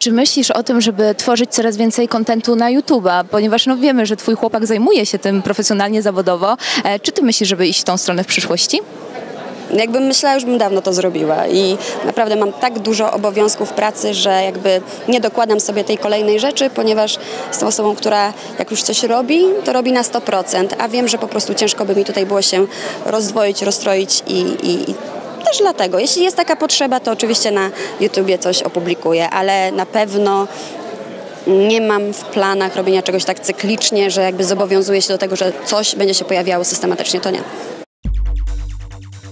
Czy myślisz o tym, żeby tworzyć coraz więcej kontentu na YouTube'a? Ponieważ no wiemy, że twój chłopak zajmuje się tym profesjonalnie, zawodowo. E, Czy ty myślisz, żeby iść w tą stronę w przyszłości? Jakbym myślała, już bym dawno to zrobiła i naprawdę mam tak dużo obowiązków pracy, że jakby nie dokładam sobie tej kolejnej rzeczy, ponieważ jestem osobą, która jak już coś robi, to robi na 100%, a wiem, że po prostu ciężko by mi tutaj było się rozdwoić, rozstroić i, i, i też dlatego. Jeśli jest taka potrzeba, to oczywiście na YouTubie coś opublikuję, ale na pewno nie mam w planach robienia czegoś tak cyklicznie, że jakby zobowiązuję się do tego, że coś będzie się pojawiało systematycznie, to nie.